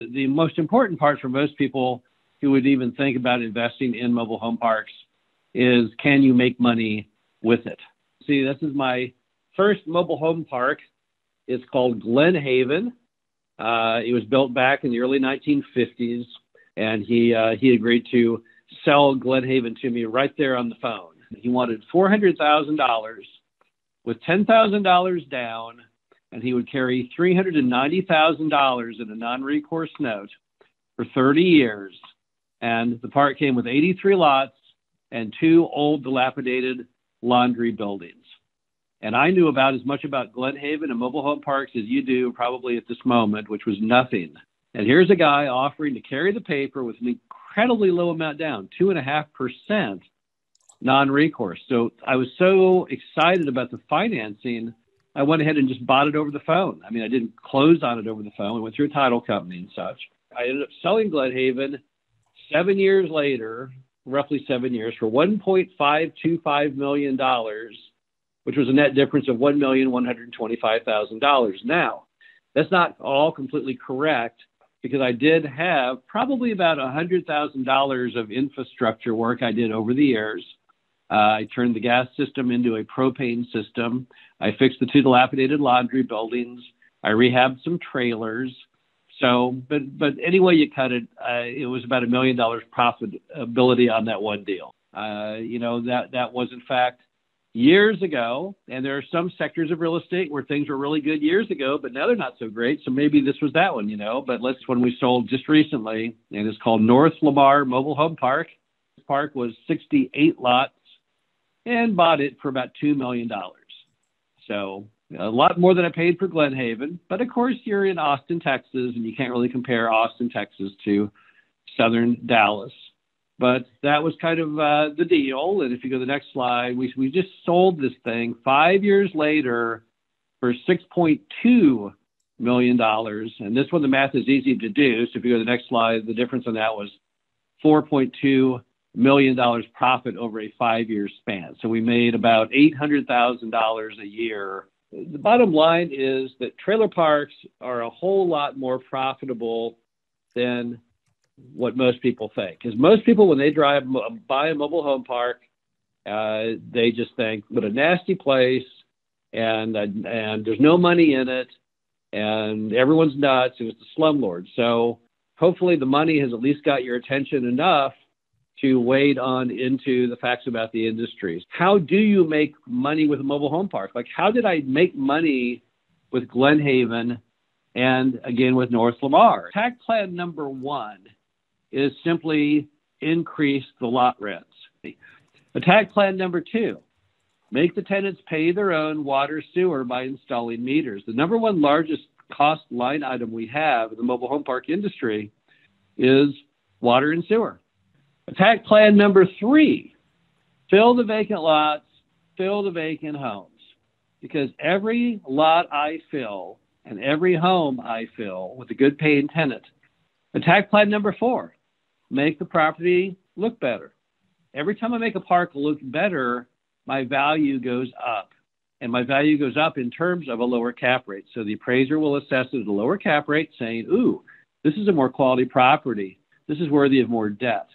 The most important part for most people who would even think about investing in mobile home parks is can you make money with it? See, this is my first mobile home park. It's called Glen Haven. Uh, it was built back in the early 1950s, and he uh, he agreed to sell Glen Haven to me right there on the phone. He wanted four hundred thousand dollars with ten thousand dollars down, and he would carry three hundred and ninety thousand dollars in a non-recourse note for 30 years. And the park came with 83 lots and two old dilapidated laundry buildings. And I knew about as much about Glen Haven and mobile home parks as you do probably at this moment, which was nothing. And here's a guy offering to carry the paper with an incredibly low amount down, two and a half percent non-recourse. So I was so excited about the financing, I went ahead and just bought it over the phone. I mean, I didn't close on it over the phone. We went through a title company and such. I ended up selling Glen Haven seven years later, roughly seven years, for $1.525 million which was a net difference of $1,125,000. Now, that's not all completely correct because I did have probably about $100,000 of infrastructure work I did over the years. Uh, I turned the gas system into a propane system. I fixed the two dilapidated laundry buildings. I rehabbed some trailers. So, but but any way you cut it, uh, it was about a million dollars profitability on that one deal. Uh, you know that that was in fact years ago, and there are some sectors of real estate where things were really good years ago, but now they're not so great. So maybe this was that one, you know. But let's when we sold just recently, and it's called North Lamar Mobile Home Park. Park was 68 lots, and bought it for about two million dollars. So a lot more than I paid for Glen Haven. But of course, you're in Austin, Texas, and you can't really compare Austin, Texas to southern Dallas. But that was kind of uh, the deal. And if you go to the next slide, we, we just sold this thing five years later for $6.2 million. And this one, the math is easy to do. So if you go to the next slide, the difference on that was $4.2 million dollars profit over a five year span. So we made about $800,000 a year. The bottom line is that trailer parks are a whole lot more profitable than what most people think. Because most people, when they drive by a mobile home park, uh, they just think, "What a nasty place," and and there's no money in it, and everyone's nuts, and it's the slumlord. So hopefully, the money has at least got your attention enough to wade on into the facts about the industries. How do you make money with a mobile home park? Like, how did I make money with Glen Haven and again with North Lamar? Tax plan number one is simply increase the lot rents. Attack plan number two make the tenants pay their own water sewer by installing meters. The number one largest cost line item we have in the mobile home park industry is water and sewer. Attack plan number three fill the vacant lots, fill the vacant homes. Because every lot I fill and every home I fill with a good paying tenant. Attack plan number four make the property look better. Every time I make a park look better, my value goes up. And my value goes up in terms of a lower cap rate. So the appraiser will assess it at a lower cap rate, saying, ooh, this is a more quality property. This is worthy of more debt.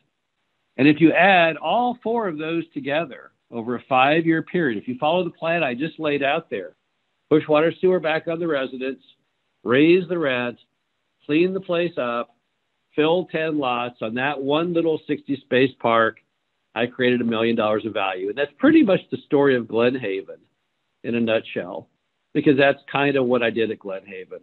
And if you add all four of those together over a five year period, if you follow the plan I just laid out there, push water sewer back on the residents, raise the rent, clean the place up, fill 10 lots on that one little 60 space park, I created a million dollars of value. And that's pretty much the story of Glen Haven in a nutshell, because that's kind of what I did at Glen Haven.